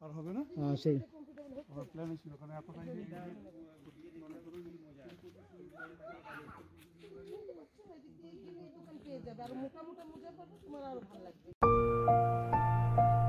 আর হবে না হ্যাঁ, সেই আমার প্ল্যানে ছিল কারণ এতটাই এই যে ও